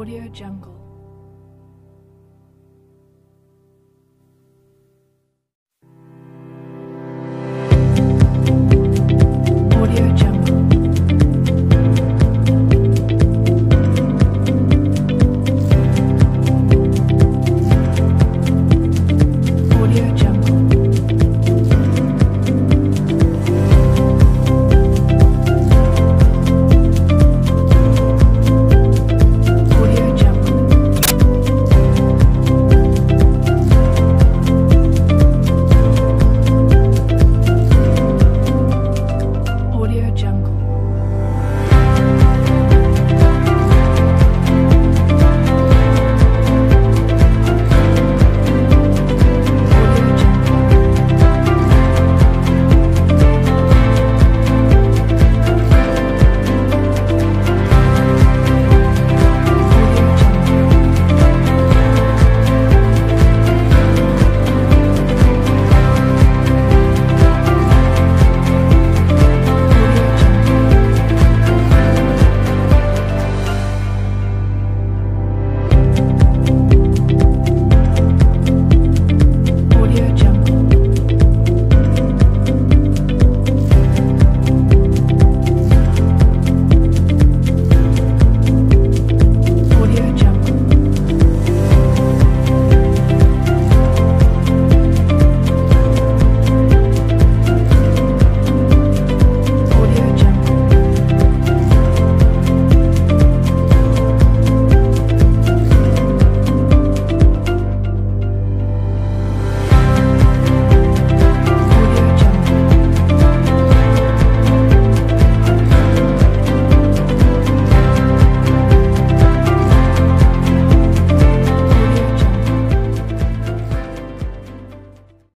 Audio Jungle. jungle.